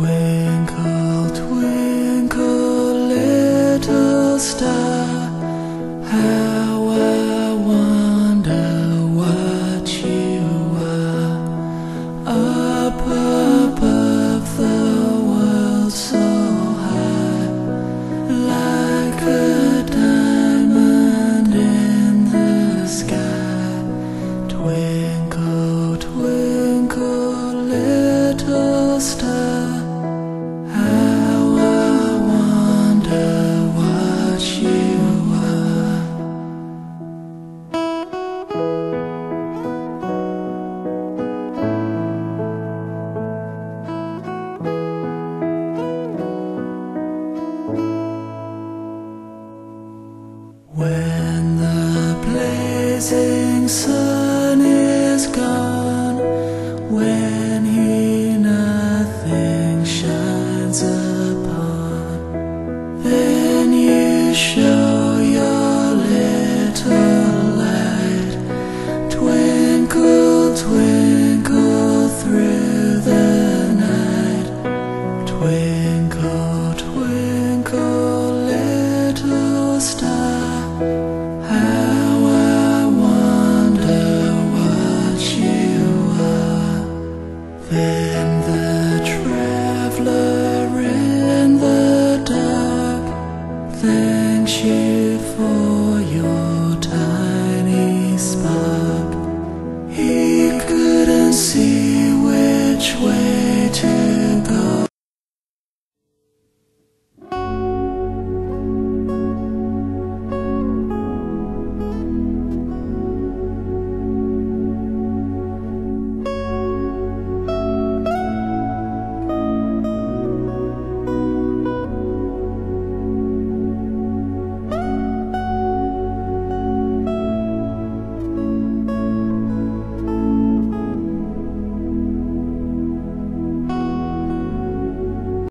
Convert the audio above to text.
Twinkle, twinkle, little star. And the blazing sun is gone. thanks you for your